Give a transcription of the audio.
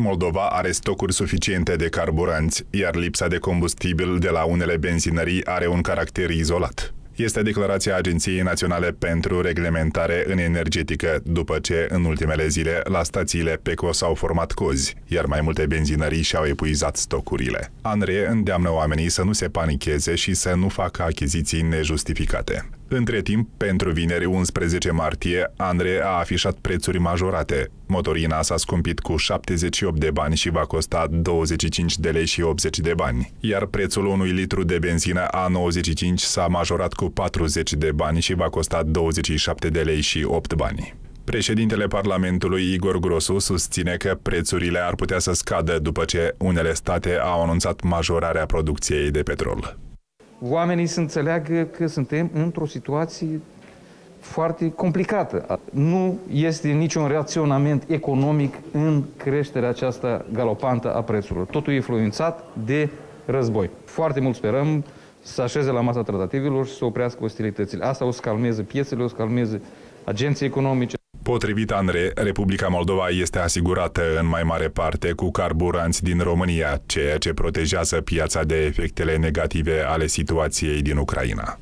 Moldova are stocuri suficiente de carburanți, iar lipsa de combustibil de la unele benzinării are un caracter izolat. Este declarația Agenției Naționale pentru Reglementare în Energetică, după ce, în ultimele zile, la stațiile PECO s-au format cozi, iar mai multe benzinării și-au epuizat stocurile. Andrei îndeamnă oamenii să nu se panicheze și să nu facă achiziții nejustificate. Între timp, pentru vineri 11 martie, Andrei a afișat prețuri majorate. Motorina s-a scumpit cu 78 de bani și va costa 25 de lei și 80 de bani, iar prețul unui litru de benzină A95 s-a majorat cu 40 de bani și va costa 27 de lei și 8 bani. Președintele Parlamentului Igor Grosu susține că prețurile ar putea să scadă după ce unele state au anunțat majorarea producției de petrol oamenii să înțeleagă că suntem într-o situație foarte complicată. Nu este niciun reacționament economic în creșterea aceasta galopantă a prețurilor. Totul e influențat de război. Foarte mult sperăm să așeze la masa tratativilor și să oprească ostilitățile. Asta o să calmeze piețele, o să calmeze agenții economice. Potrivit Andrei, Republica Moldova este asigurată în mai mare parte cu carburanți din România, ceea ce protejează piața de efectele negative ale situației din Ucraina.